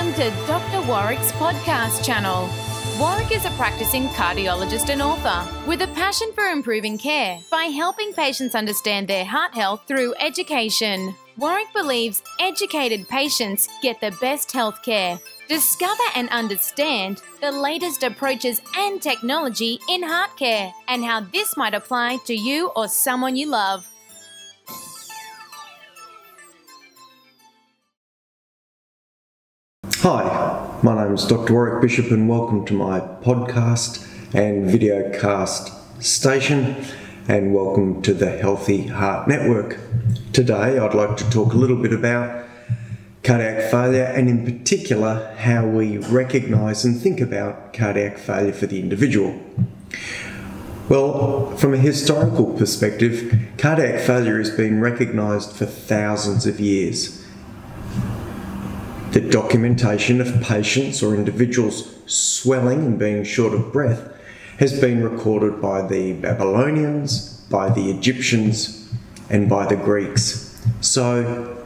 Welcome to Dr. Warrick's podcast channel. Warrick is a practicing cardiologist and author with a passion for improving care by helping patients understand their heart health through education. Warrick believes educated patients get the best health care. Discover and understand the latest approaches and technology in heart care and how this might apply to you or someone you love. Hi, my name is Dr. Warrick Bishop, and welcome to my podcast and videocast station, and welcome to the Healthy Heart Network. Today, I'd like to talk a little bit about cardiac failure and, in particular, how we recognise and think about cardiac failure for the individual. Well, from a historical perspective, cardiac failure has been recognised for thousands of years the documentation of patients or individuals swelling and being short of breath has been recorded by the Babylonians, by the Egyptians, and by the Greeks. So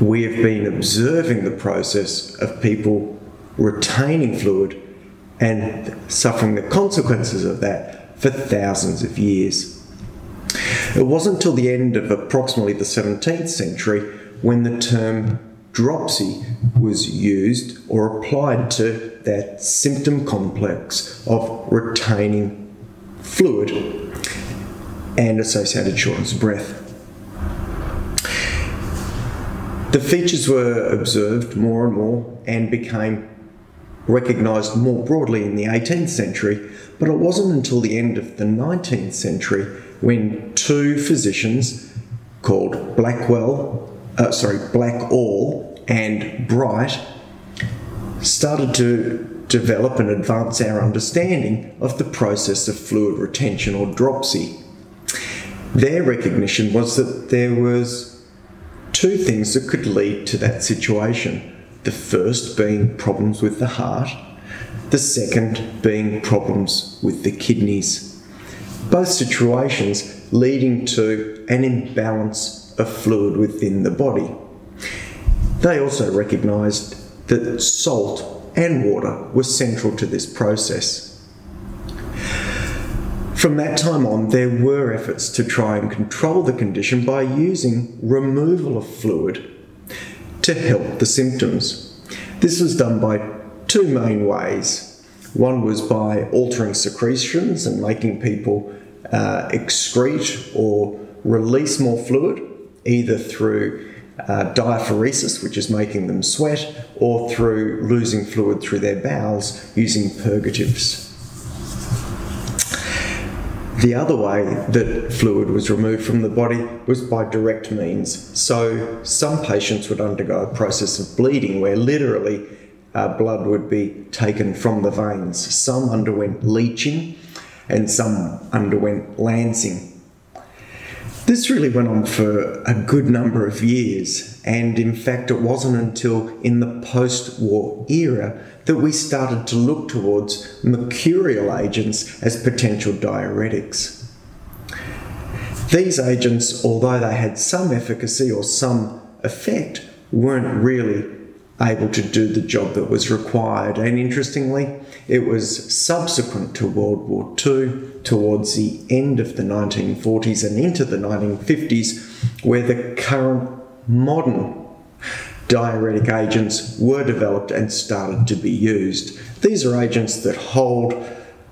we have been observing the process of people retaining fluid and suffering the consequences of that for thousands of years. It wasn't until the end of approximately the 17th century when the term dropsy was used or applied to that symptom complex of retaining fluid and associated shortness of breath. The features were observed more and more and became recognised more broadly in the 18th century, but it wasn't until the end of the 19th century when two physicians called Blackwell uh, sorry, Blackall and Bright started to develop and advance our understanding of the process of fluid retention or dropsy. Their recognition was that there was two things that could lead to that situation. The first being problems with the heart, the second being problems with the kidneys. Both situations leading to an imbalance of fluid within the body. They also recognised that salt and water were central to this process. From that time on, there were efforts to try and control the condition by using removal of fluid to help the symptoms. This was done by two main ways. One was by altering secretions and making people uh, excrete or release more fluid, either through uh, diaphoresis, which is making them sweat, or through losing fluid through their bowels using purgatives. The other way that fluid was removed from the body was by direct means. So, some patients would undergo a process of bleeding where literally uh, blood would be taken from the veins. Some underwent leeching and some underwent lancing. This really went on for a good number of years, and in fact, it wasn't until in the post war era that we started to look towards mercurial agents as potential diuretics. These agents, although they had some efficacy or some effect, weren't really able to do the job that was required. And interestingly, it was subsequent to World War II, towards the end of the 1940s and into the 1950s, where the current modern diuretic agents were developed and started to be used. These are agents that hold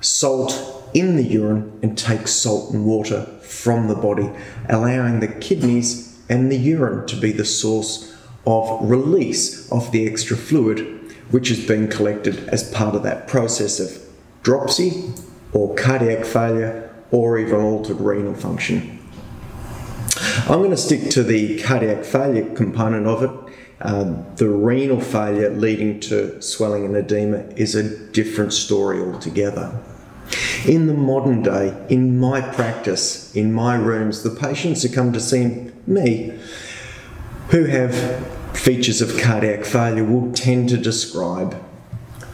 salt in the urine and take salt and water from the body, allowing the kidneys and the urine to be the source of release of the extra fluid which has been collected as part of that process of dropsy or cardiac failure or even altered renal function. I'm going to stick to the cardiac failure component of it. Uh, the renal failure leading to swelling and edema is a different story altogether. In the modern day, in my practice, in my rooms, the patients who come to see me who have features of cardiac failure will tend to describe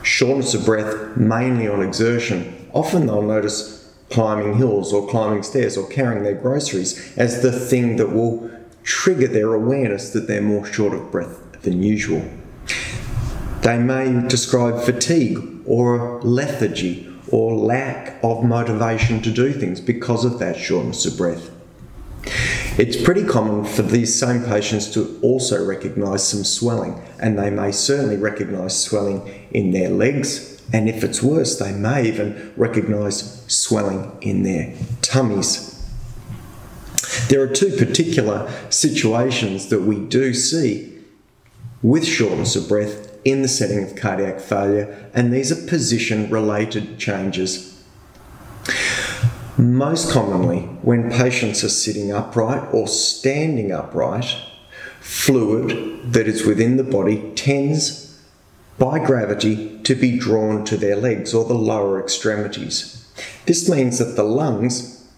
shortness of breath mainly on exertion. Often they'll notice climbing hills or climbing stairs or carrying their groceries as the thing that will trigger their awareness that they're more short of breath than usual. They may describe fatigue or lethargy or lack of motivation to do things because of that shortness of breath. It's pretty common for these same patients to also recognise some swelling, and they may certainly recognise swelling in their legs, and if it's worse, they may even recognise swelling in their tummies. There are two particular situations that we do see with shortness of breath in the setting of cardiac failure, and these are position related changes. Most commonly, when patients are sitting upright or standing upright, fluid that is within the body tends by gravity to be drawn to their legs or the lower extremities. This means that the lungs,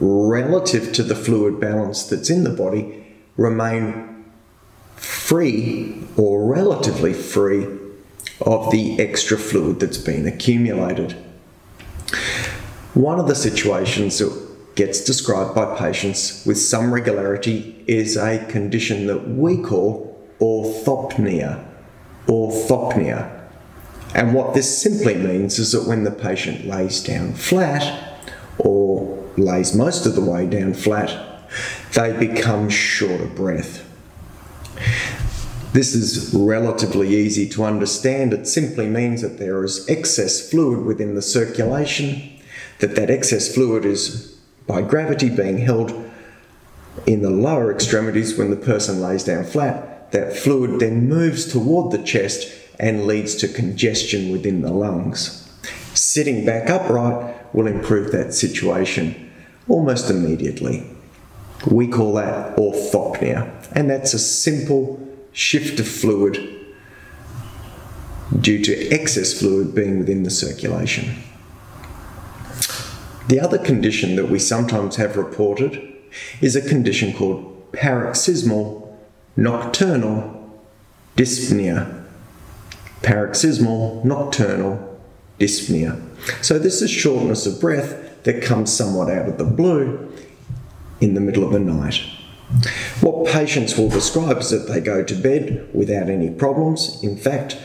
relative to the fluid balance that's in the body, remain free or relatively free of the extra fluid that's been accumulated. One of the situations that gets described by patients with some regularity is a condition that we call orthopnea. Orthopnea. And what this simply means is that when the patient lays down flat, or lays most of the way down flat, they become short of breath. This is relatively easy to understand. It simply means that there is excess fluid within the circulation, that that excess fluid is by gravity being held in the lower extremities when the person lays down flat. That fluid then moves toward the chest and leads to congestion within the lungs. Sitting back upright will improve that situation almost immediately. We call that orthopnea, and that's a simple shift of fluid due to excess fluid being within the circulation. The other condition that we sometimes have reported is a condition called paroxysmal nocturnal dyspnea. Paroxysmal nocturnal dyspnea. So, this is shortness of breath that comes somewhat out of the blue in the middle of the night. What patients will describe is that they go to bed without any problems. In fact,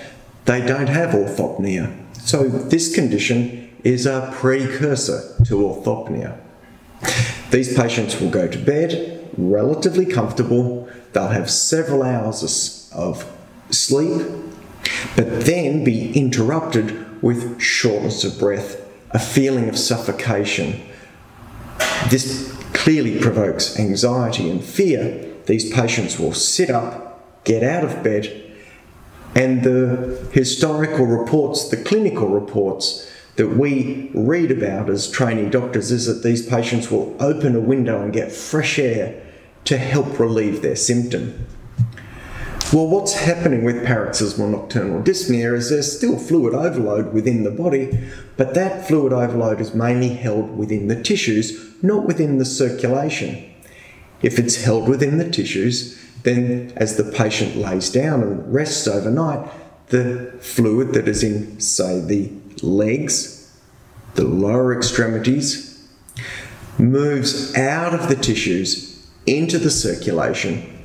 they don't have orthopnea. So, this condition is a precursor to orthopnea. These patients will go to bed relatively comfortable, they'll have several hours of sleep, but then be interrupted with shortness of breath, a feeling of suffocation. This clearly provokes anxiety and fear, these patients will sit up, get out of bed, and the historical reports, the clinical reports that we read about as training doctors is that these patients will open a window and get fresh air to help relieve their symptom. Well, what's happening with paroxysmal nocturnal dyspnea is there's still fluid overload within the body, but that fluid overload is mainly held within the tissues, not within the circulation. If it's held within the tissues, then as the patient lays down and rests overnight, the fluid that is in, say, the legs, the lower extremities, moves out of the tissues into the circulation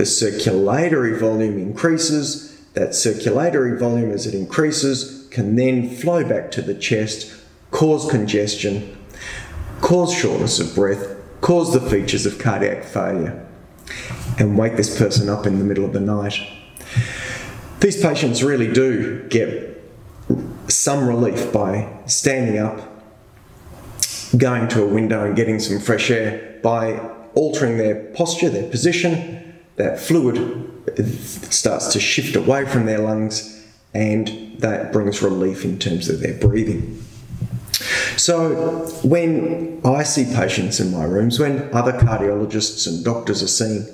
the circulatory volume increases. That circulatory volume, as it increases, can then flow back to the chest, cause congestion, cause shortness of breath, cause the features of cardiac failure, and wake this person up in the middle of the night. These patients really do get some relief by standing up, going to a window and getting some fresh air, by altering their posture, their position, that fluid starts to shift away from their lungs and that brings relief in terms of their breathing. So, when I see patients in my rooms, when other cardiologists and doctors are seeing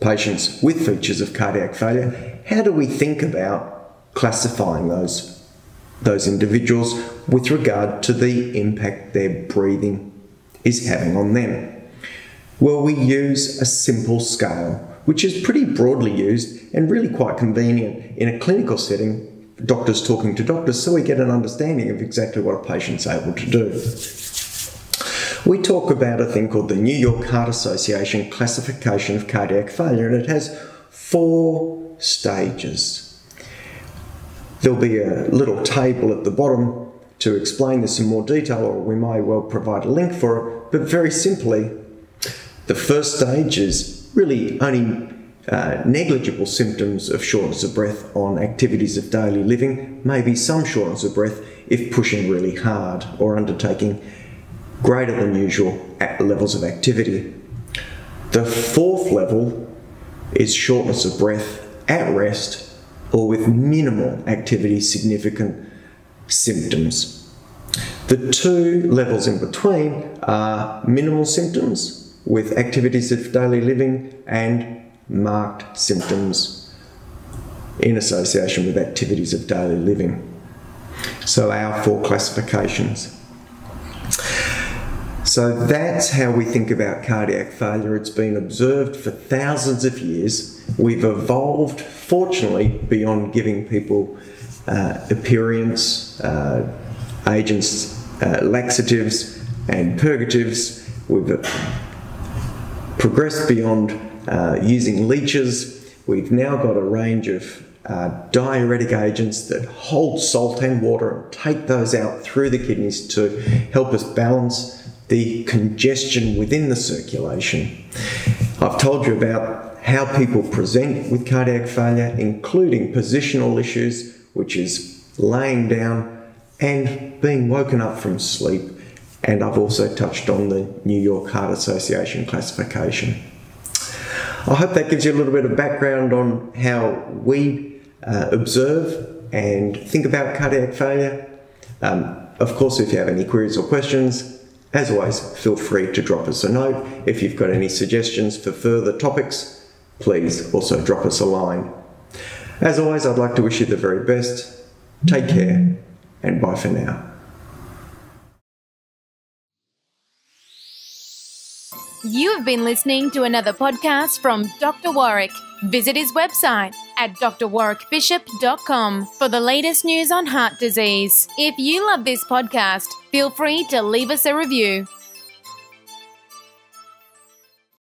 patients with features of cardiac failure, how do we think about classifying those, those individuals with regard to the impact their breathing is having on them? Well, we use a simple scale which is pretty broadly used and really quite convenient in a clinical setting, doctors talking to doctors, so we get an understanding of exactly what a patient's able to do. We talk about a thing called the New York Heart Association classification of cardiac failure, and it has four stages. There'll be a little table at the bottom to explain this in more detail, or we may well provide a link for it. But very simply, the first stage is really only uh, negligible symptoms of shortness of breath on activities of daily living, maybe some shortness of breath if pushing really hard or undertaking greater than usual levels of activity. The fourth level is shortness of breath at rest or with minimal activity significant symptoms. The two levels in between are minimal symptoms with activities of daily living and marked symptoms in association with activities of daily living. So, our four classifications. So, that's how we think about cardiac failure. It's been observed for thousands of years. We've evolved, fortunately, beyond giving people uh, aperients, uh, agents, uh, laxatives, and purgatives. We've progressed beyond uh, using leeches. We've now got a range of uh, diuretic agents that hold salt and water and take those out through the kidneys to help us balance the congestion within the circulation. I've told you about how people present with cardiac failure, including positional issues, which is laying down and being woken up from sleep. And I've also touched on the New York Heart Association classification. I hope that gives you a little bit of background on how we uh, observe and think about cardiac failure. Um, of course, if you have any queries or questions, as always, feel free to drop us a note. If you've got any suggestions for further topics, please also drop us a line. As always, I'd like to wish you the very best. Take care and bye for now. You have been listening to another podcast from Dr. Warrick. Visit his website at drwarrickbishop.com for the latest news on heart disease. If you love this podcast, feel free to leave us a review.